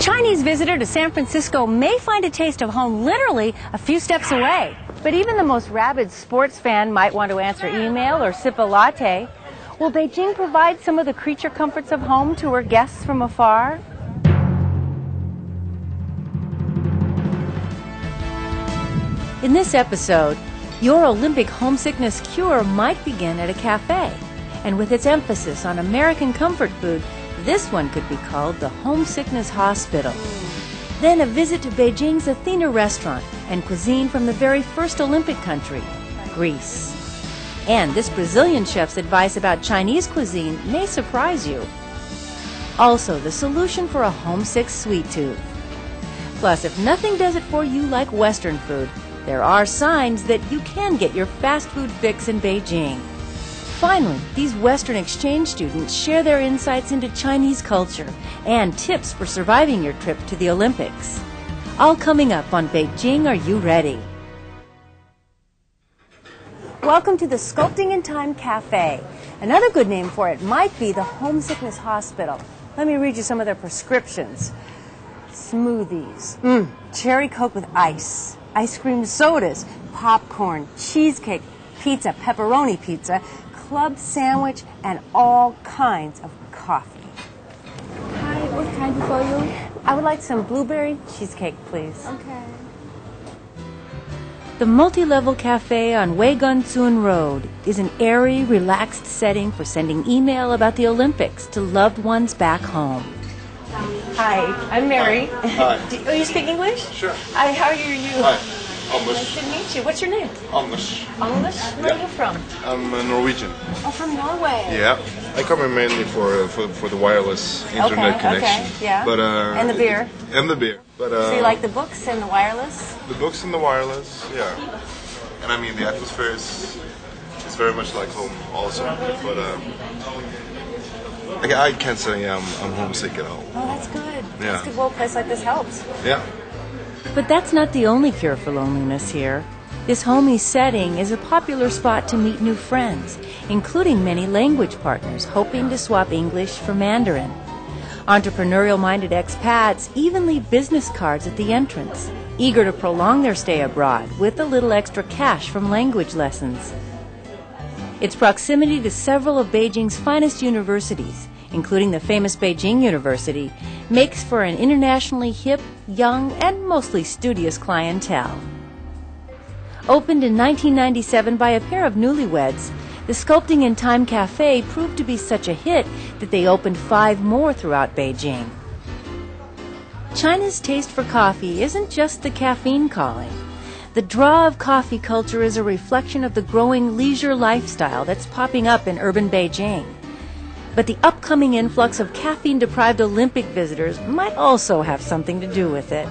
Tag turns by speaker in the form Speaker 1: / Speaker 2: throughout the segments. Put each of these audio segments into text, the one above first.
Speaker 1: Chinese visitor to San Francisco may find a taste of home literally a few steps away. But even the most rabid sports fan might want to answer email or sip a latte. Will Beijing provide some of the creature comforts of home to her guests from afar? In this episode, your Olympic homesickness cure might begin at a cafe. And with its emphasis on American comfort food, this one could be called the Homesickness Hospital. Then a visit to Beijing's Athena restaurant and cuisine from the very first Olympic country, Greece. And this Brazilian chef's advice about Chinese cuisine may surprise you. Also, the solution for a homesick sweet tooth. Plus, if nothing does it for you like Western food, there are signs that you can get your fast food fix in Beijing. Finally, these Western exchange students share their insights into Chinese culture and tips for surviving your trip to the Olympics. All coming up on Beijing. Are You Ready? Welcome to the Sculpting in Time Cafe. Another good name for it might be the Homesickness Hospital. Let me read you some of their prescriptions. Smoothies, mm, cherry coke with ice, ice cream sodas, popcorn, cheesecake, pizza, pepperoni pizza, club sandwich, and all kinds of coffee.
Speaker 2: Hi, what can I do for you?
Speaker 1: I would like some blueberry cheesecake, please.
Speaker 2: Okay.
Speaker 1: The multi-level cafe on Wei-Gun-Tsuen Road is an airy, relaxed setting for sending email about the Olympics to loved ones back home. Hi, I'm Mary.
Speaker 3: Hi.
Speaker 1: Do, oh, you speak English?
Speaker 3: Sure.
Speaker 1: Hi, how are you?
Speaker 3: Hi,
Speaker 1: Nice
Speaker 3: Amos.
Speaker 1: to meet you. What's your name?
Speaker 3: Amos.
Speaker 1: English? Where are you from?
Speaker 3: I'm a Norwegian.
Speaker 1: Oh, from Norway.
Speaker 3: Yeah. I come here mainly for for, for the wireless internet
Speaker 1: Okay,
Speaker 3: connection.
Speaker 1: okay, yeah.
Speaker 3: But uh,
Speaker 1: And the beer.
Speaker 3: And the beer. But uh,
Speaker 1: So you like the books and the wireless?
Speaker 3: the books and the wireless? Yeah. And I mean the atmosphere is is very much like home also. But um, I, I can't say I'm I'm homesick at all.
Speaker 1: Oh, that's good.
Speaker 3: Yeah.
Speaker 1: That's good. Well, a place like this helps.
Speaker 3: Yeah.
Speaker 1: But that's not the only cure for loneliness here. This homey setting is a popular spot to meet new friends, including many language partners hoping to swap English for Mandarin. Entrepreneurial minded expats even leave business cards at the entrance, eager to prolong their stay abroad with a little extra cash from language lessons. Its proximity to several of Beijing's finest universities, including the famous Beijing University, makes for an internationally hip, young, and mostly studious clientele. Opened in 1997 by a pair of newlyweds, the Sculpting in Time Cafe proved to be such a hit that they opened five more throughout Beijing. China's taste for coffee isn't just the caffeine calling. The draw of coffee culture is a reflection of the growing leisure lifestyle that's popping up in urban Beijing. But the upcoming influx of caffeine deprived Olympic visitors might also have something to do with it.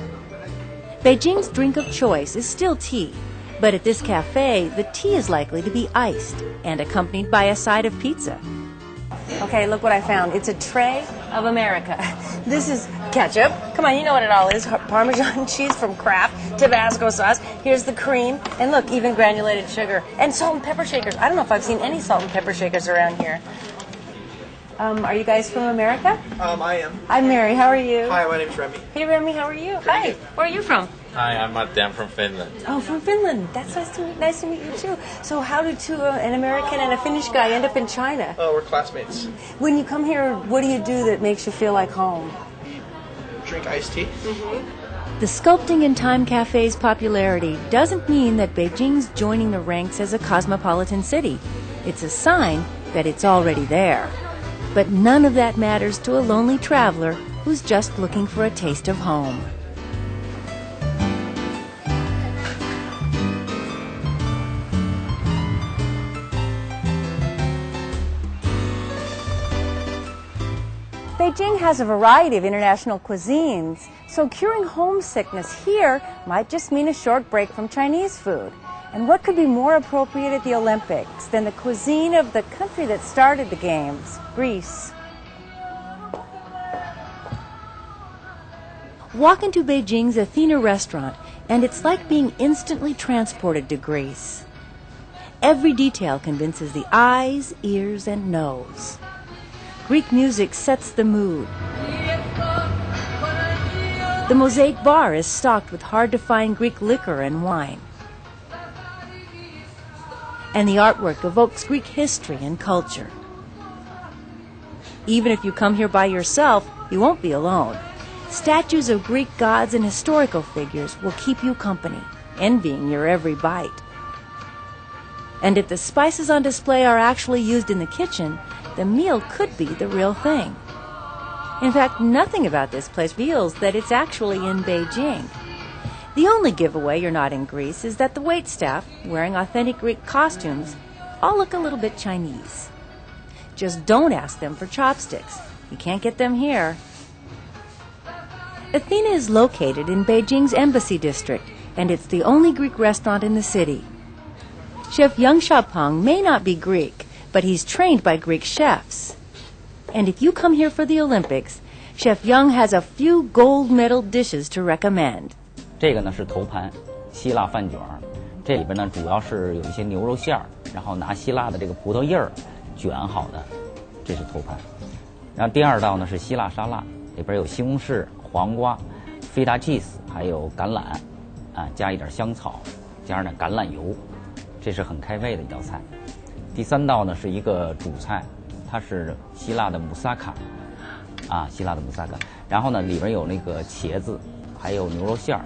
Speaker 1: Beijing's drink of choice is still tea, but at this cafe, the tea is likely to be iced and accompanied by a side of pizza. Okay, look what I found. It's a tray of America. This is ketchup. Come on, you know what it all is. Parmesan cheese from Kraft, Tabasco sauce. Here's the cream, and look, even granulated sugar. And salt and pepper shakers. I don't know if I've seen any salt and pepper shakers around here. Um, are you guys from America?
Speaker 4: Um, I am.
Speaker 1: I'm Mary. How are you?
Speaker 4: Hi, my name's Remy.
Speaker 1: Hey, Remy, how are you? Hi. Where are you from?
Speaker 5: Hi, I'm Matt from Finland.
Speaker 1: Oh, from Finland. That's nice to meet, nice to meet you too. So, how did two, uh, an American and a Finnish guy end up in China?
Speaker 4: Oh, we're classmates.
Speaker 1: When you come here, what do you do that makes you feel like home?
Speaker 4: Drink iced tea.
Speaker 1: The Sculpting in Time Cafe's popularity doesn't mean that Beijing's joining the ranks as a cosmopolitan city. It's a sign that it's already there. But none of that matters to a lonely traveler who's just looking for a taste of home. Beijing has a variety of international cuisines, so curing homesickness here might just mean a short break from Chinese food. And what could be more appropriate at the Olympics than the cuisine of the country that started the Games, Greece? Walk into Beijing's Athena restaurant, and it's like being instantly transported to Greece. Every detail convinces the eyes, ears, and nose. Greek music sets the mood. The Mosaic Bar is stocked with hard to find Greek liquor and wine. And the artwork evokes Greek history and culture. Even if you come here by yourself, you won't be alone. Statues of Greek gods and historical figures will keep you company, envying your every bite. And if the spices on display are actually used in the kitchen, the meal could be the real thing. In fact, nothing about this place reveals that it's actually in Beijing. The only giveaway you're not in Greece is that the waitstaff, wearing authentic Greek costumes, all look a little bit Chinese. Just don't ask them for chopsticks. You can't get them here. Athena is located in Beijing's Embassy District, and it's the only Greek restaurant in the city. Chef Yang Xiaopeng may not be Greek, but he's trained by Greek chefs. And if you come here for the Olympics, Chef Yang has a few gold medal dishes to recommend.
Speaker 6: 这个呢是头盘，希腊饭卷儿，这里边呢主要是有一些牛肉馅儿，然后拿希腊的这个葡萄叶儿卷好的，这是头盘。然后第二道呢是希腊沙拉，里边有西红柿、黄瓜、菲达 cheese，还有橄榄，啊，加一点香草，加上点橄榄油，这是很开胃的一道菜。第三道呢是一个主菜，它是希腊的姆萨卡，啊，希腊的姆萨卡。然后呢里边有那个茄子，还有牛肉馅儿，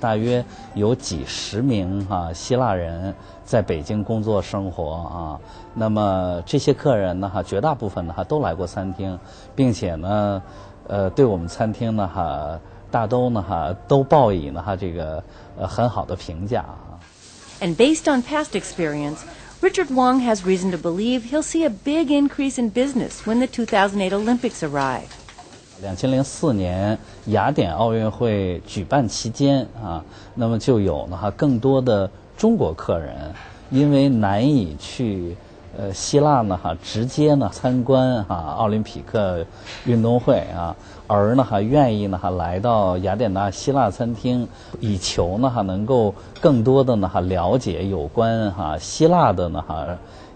Speaker 7: 大约有几十名啊希腊人在北京工作生活啊。那么这些客人呢哈，绝大部分呢哈都来过餐厅，并且呢，呃，对我们餐厅呢哈，大都呢哈都报以呢哈这个呃很好的评价啊。
Speaker 1: And based on past experience, Richard Wong has reason to believe he'll see a big increase in business when the 2008 Olympics arrive.
Speaker 7: 两千零四年雅典奥运会举办期间啊，那么就有呢哈更多的中国客人，因为难以去呃希腊呢哈直接呢参观哈奥林匹克运动会啊，而呢哈愿意呢哈来到雅典娜希腊餐厅，以求呢哈能够更多的呢哈了解有关哈希腊的呢哈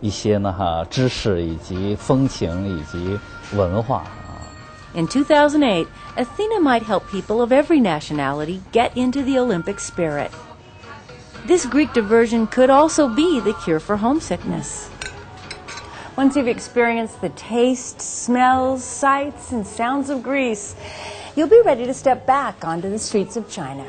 Speaker 7: 一些呢哈知识以及风情以及文化。
Speaker 1: In 2008, Athena might help people of every nationality get into the Olympic spirit. This Greek diversion could also be the cure for homesickness. Once you've experienced the taste, smells, sights, and sounds of Greece, you'll be ready to step back onto the streets of China.